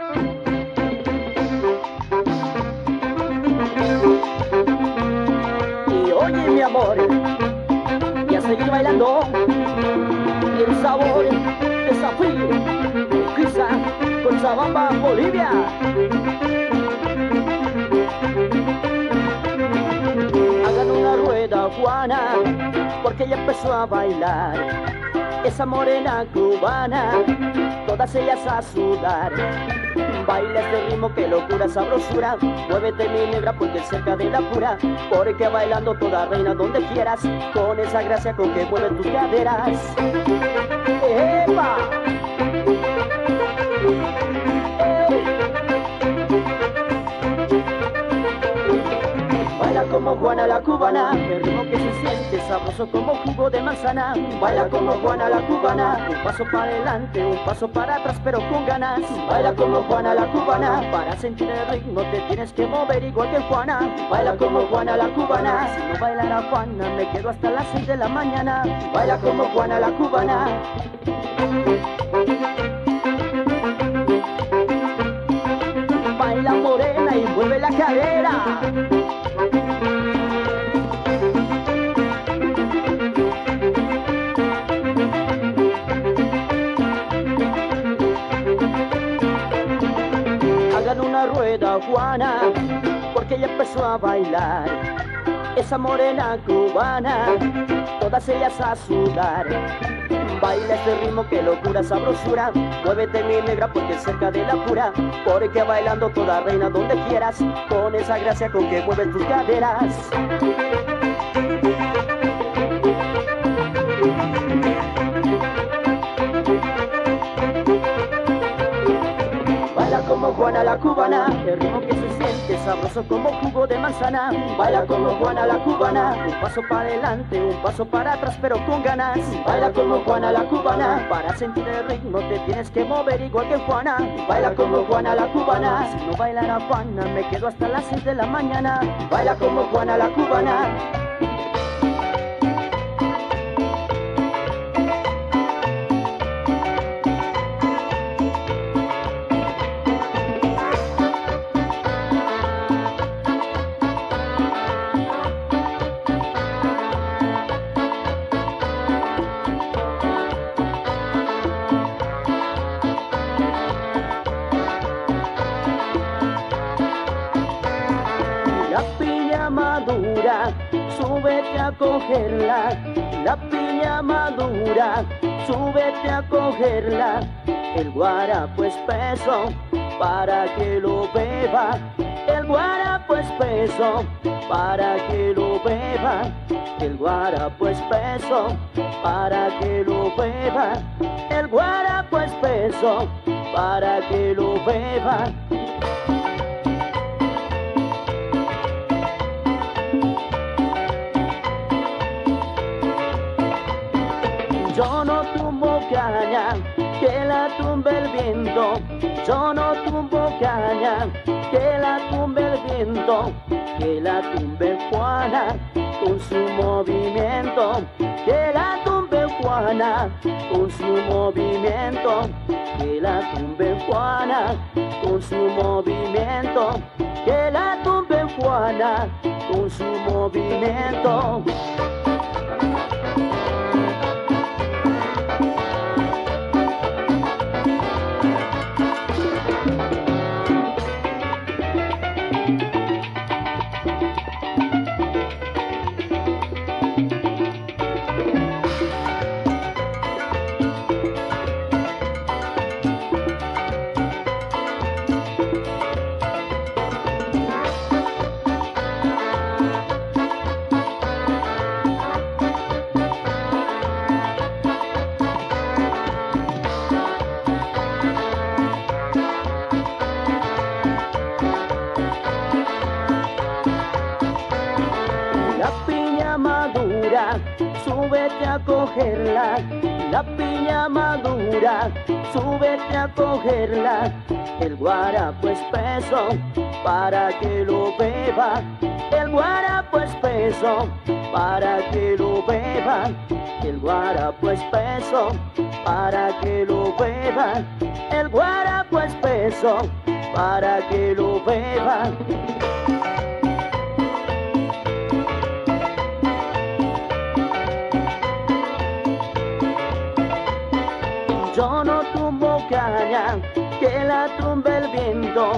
Y oye mi amor, y a seguir bailando, el sabor, desafío, quizá con Zabamba Bolivia. Hagan una rueda Juana, porque ella empezó a bailar. Esa morena cubana, todas ellas a sudar. Baila este ritmo que locura, sabrosura. Muévete mi negra porque cerca de la pura. Porque bailando toda reina donde quieras. Con esa gracia con que mueven tus caderas. ¡Epa! Baila como Juana la cubana, el ritmo que se sabroso como jugo de manzana. Baila como Juana la cubana, un paso para adelante, un paso para atrás, pero con ganas. Baila como Juana la cubana, para sentir el ritmo te tienes que mover igual que Juana. Baila como Juana la cubana, si no bailara Juana me quedo hasta las 6 de la mañana. Baila como Juana la cubana. Rueda Juana, porque ella empezó a bailar. Esa morena cubana, todas ellas a sudar. Baila este ritmo que locura, sabrosura. Muévete mi negra porque cerca de la pura. Porque bailando toda reina donde quieras. Con esa gracia con que mueven tus caderas. Cubana, el ritmo que se siente sabroso como jugo de manzana. Baila como Juana la cubana, un paso para adelante, un paso para atrás, pero con ganas. Baila como Juana la cubana, para sentir el ritmo te tienes que mover igual que Juana. Baila como Juana la cubana, si no bailara Juana me quedo hasta las 6 de la mañana. Baila como Juana la cubana. Cogerla. La piña madura, súbete a cogerla. El guarapo espeso, para que lo beba. El guarapo espeso, para que lo beba. El guarapo espeso, para que lo beba. El guarapo espeso, para que lo beba. Tumbe el viento. Yo no tumbo caña, que la tumbe el viento. Que la tumbe Juana con su movimiento. Que la tumbe Juana con su movimiento. Que la tumbe Juana con su movimiento. Que la tumbe Juana con su movimiento. Madura, súbete a cogerla. La piña madura, súbete a cogerla. El guarapo espeso, para que lo beba. El guarapo espeso, para que lo beba. El guarapo espeso, para que lo beba. El guarapo espeso. para que lo beban. Yo no tumbo caña, que la tumbe el viento.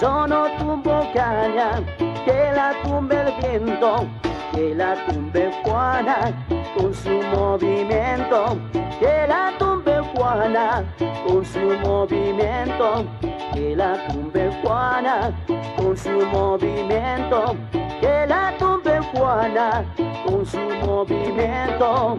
Yo no tumbo caña, que la tumbe el viento. Que la tumbe Juana con su movimiento. Que la tumbe Juana con su movimiento. Que la tumbe Juana con su movimiento. Que la tumbe Juana con su movimiento.